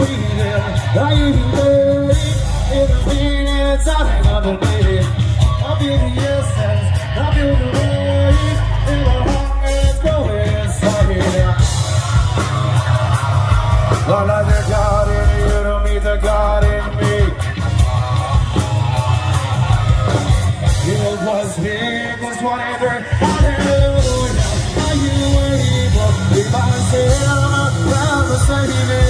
Are you believe in the meaning of another day? I feel the essence, I feel the and my heart going inside. I the God in you, the God in me. It was whatever, hallelujah. Are you I I'm the I'm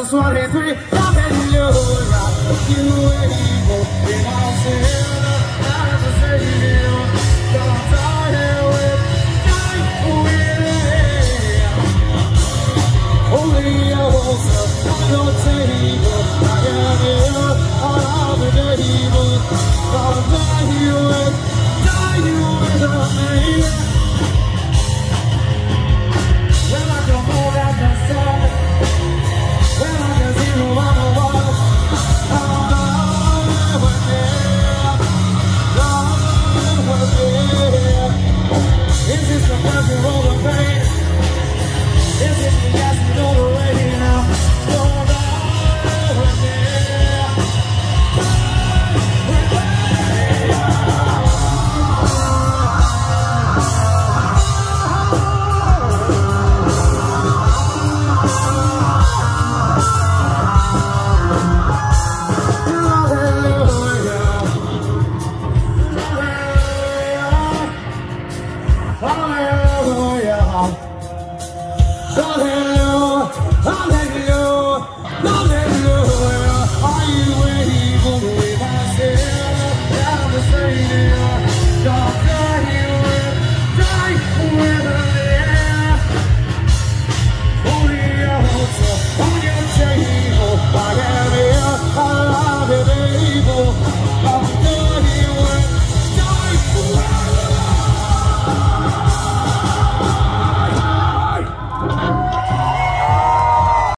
Cause one and I'm. You evil, and I'll I'll a savior.